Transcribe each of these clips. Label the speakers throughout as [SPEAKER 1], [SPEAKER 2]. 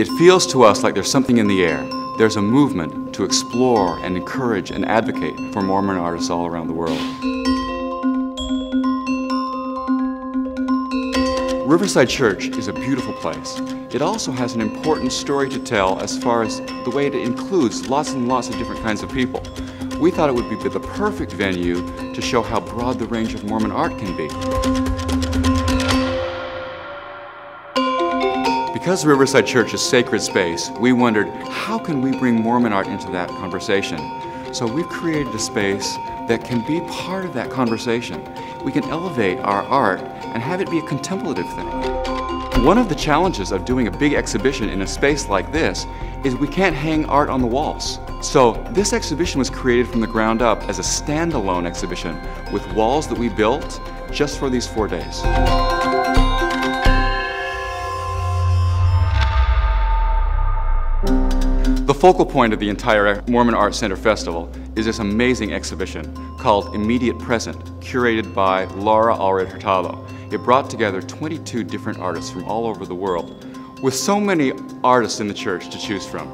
[SPEAKER 1] It feels to us like there's something in the air. There's a movement to explore and encourage and advocate for Mormon artists all around the world. Riverside Church is a beautiful place. It also has an important story to tell as far as the way it includes lots and lots of different kinds of people. We thought it would be the perfect venue to show how broad the range of Mormon art can be. Because Riverside Church is sacred space, we wondered how can we bring Mormon art into that conversation? So we've created a space that can be part of that conversation. We can elevate our art and have it be a contemplative thing. One of the challenges of doing a big exhibition in a space like this is we can't hang art on the walls. So this exhibition was created from the ground up as a standalone exhibition with walls that we built just for these four days. The focal point of the entire Mormon Art Center Festival is this amazing exhibition called Immediate Present, curated by Laura Allred Hurtado. It brought together 22 different artists from all over the world. With so many artists in the church to choose from,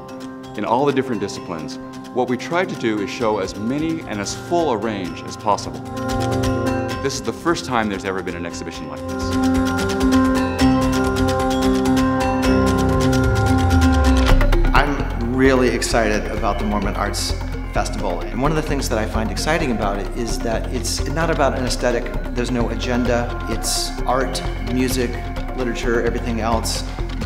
[SPEAKER 1] in all the different disciplines, what we tried to do is show as many and as full a range as possible. This is the first time there's ever been an exhibition like this.
[SPEAKER 2] Excited about the Mormon Arts Festival. And one of the things that I find exciting about it is that it's not about an aesthetic, there's no agenda. It's art, music, literature, everything else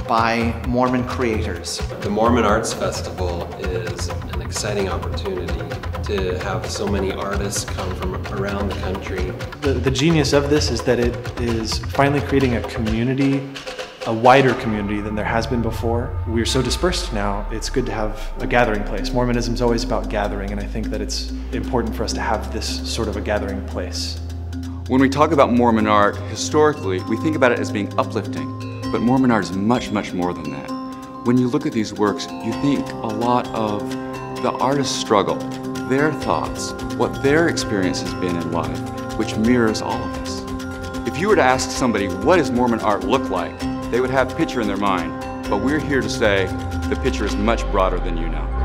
[SPEAKER 2] by Mormon creators.
[SPEAKER 3] The Mormon Arts Festival is an exciting opportunity to have so many artists come from around the country.
[SPEAKER 4] The, the genius of this is that it is finally creating a community a wider community than there has been before. We're so dispersed now, it's good to have a gathering place. Mormonism is always about gathering, and I think that it's important for us to have this sort of a gathering place.
[SPEAKER 1] When we talk about Mormon art, historically, we think about it as being uplifting, but Mormon art is much, much more than that. When you look at these works, you think a lot of the artist's struggle, their thoughts, what their experience has been in life, which mirrors all of us. If you were to ask somebody, what does Mormon art look like? They would have picture in their mind. But we're here to say the picture is much broader than you know.